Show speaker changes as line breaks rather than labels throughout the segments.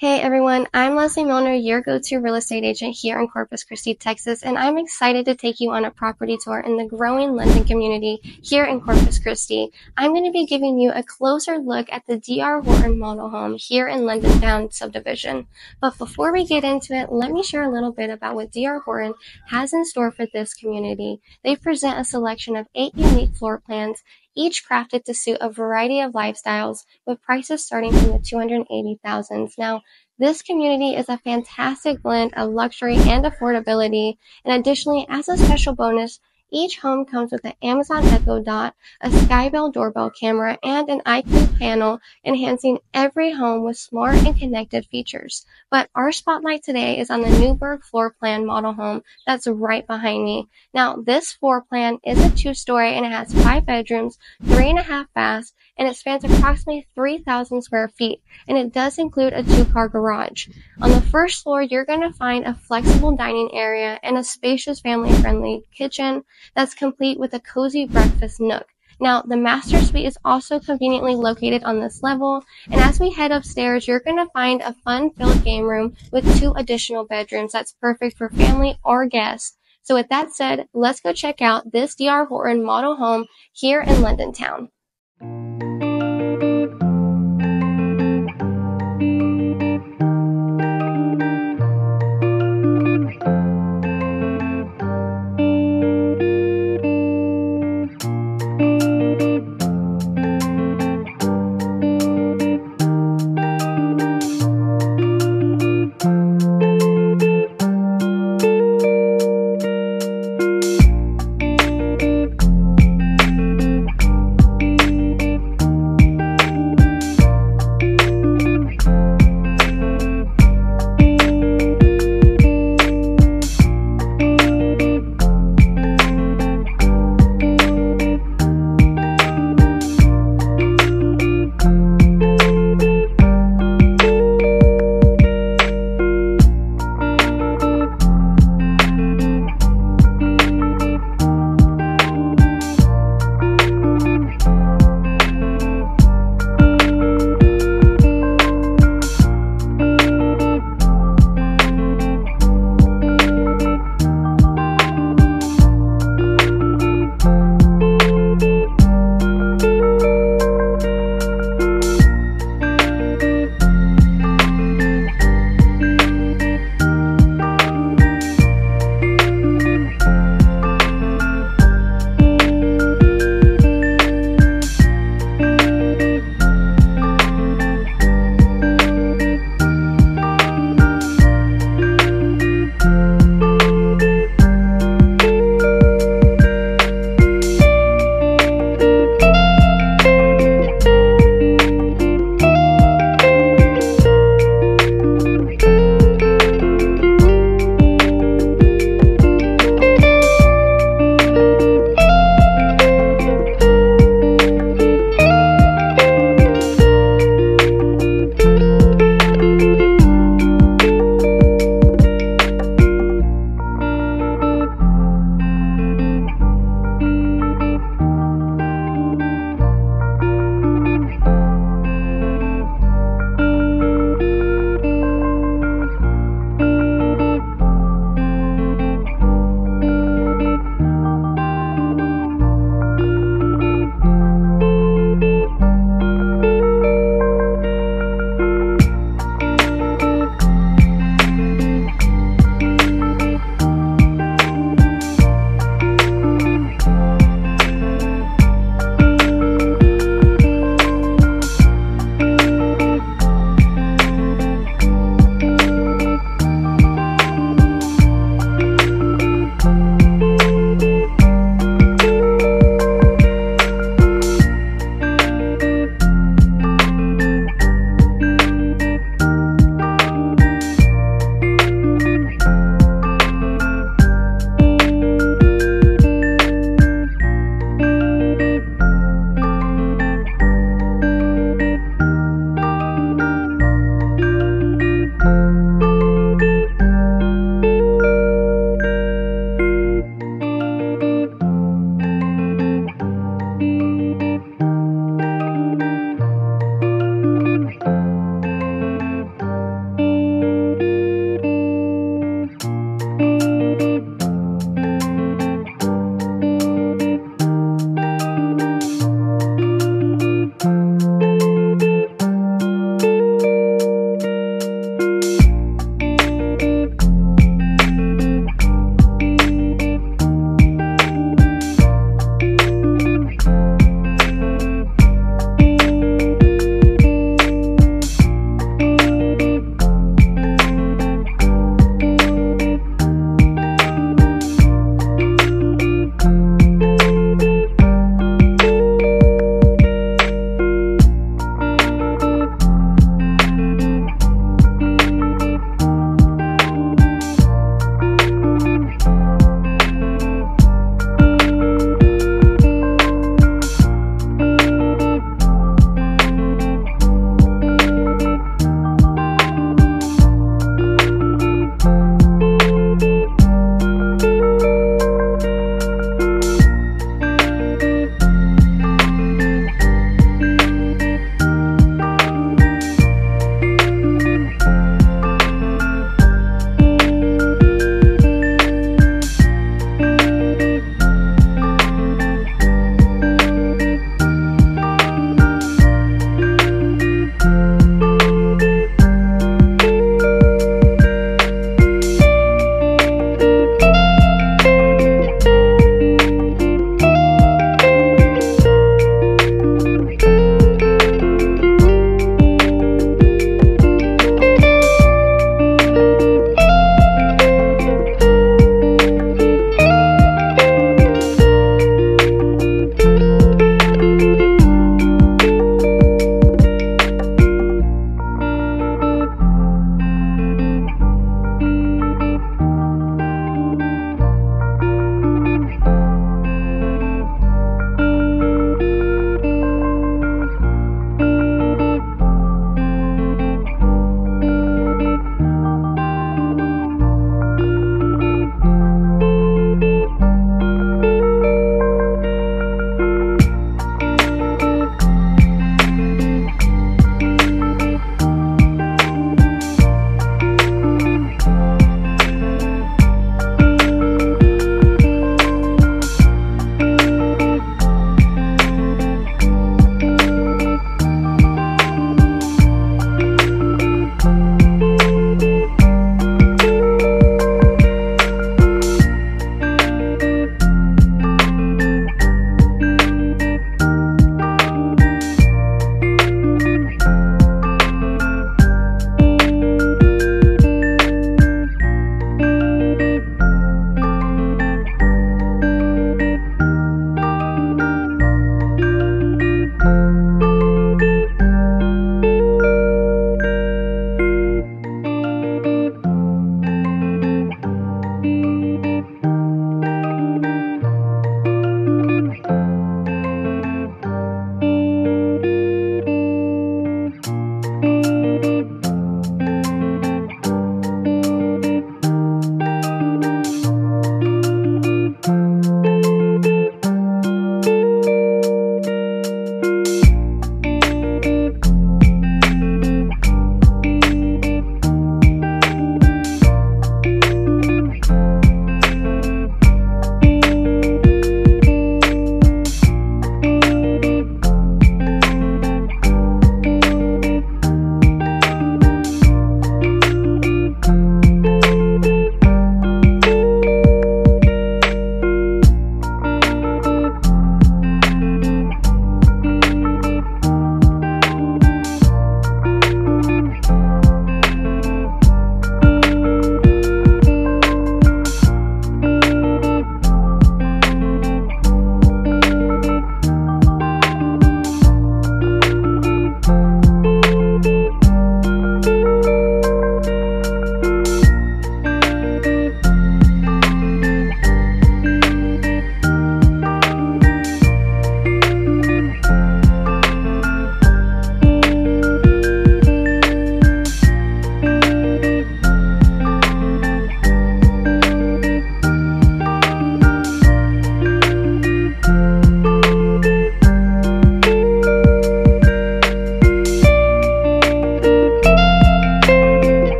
Hey everyone, I'm Lezli Milner, your go-to real estate agent here in Corpus Christi, Texas, and I'm excited to take you on a property tour in the growing London community here in Corpus Christi. I'm going to be giving you a closer look at the DR Horton model home here in London Towne subdivision. But before we get into it, let me share a little bit about what DR Horton has in store for this community. They present a selection of eight unique floor plans each crafted to suit a variety of lifestyles with prices starting from the 280,000s. Now, this community is a fantastic blend of luxury and affordability. And additionally, as a special bonus, each home comes with an Amazon Echo Dot, a Skybell doorbell camera, and an IQ panel, enhancing every home with smart and connected features. But our spotlight today is on the Newburgh floor plan model home that's right behind me. Now, this floor plan is a two-story and it has five bedrooms, three and a half baths, and it spans approximately 3,000 square feet, and it does include a two-car garage. On the first floor, you're going to find a flexible dining area and a spacious family-friendly kitchen that's complete with a cozy breakfast nook. Now, the master suite is also conveniently located on this level, and as we head upstairs, you're going to find a fun-filled game room with two additional bedrooms that's perfect for family or guests. So with that said, let's go check out this DR Horton model home here in London Towne.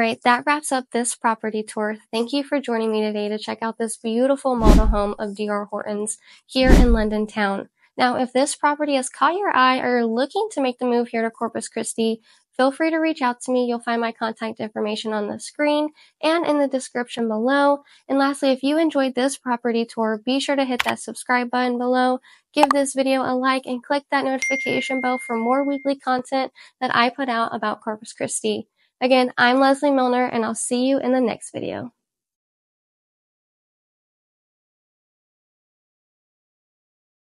Right, that wraps up this property tour. Thank you for joining me today to check out this beautiful model home of DR Hortons here in London Towne. Now, if this property has caught your eye or you're looking to make the move here to Corpus Christi, feel free to reach out to me. You'll find my contact information on the screen and in the description below. And lastly, if you enjoyed this property tour, be sure to hit that subscribe button below, give this video a like, and click that notification bell for more weekly content that I put out about Corpus Christi. Again, I'm Lezli Milner, and I'll see you in the next video.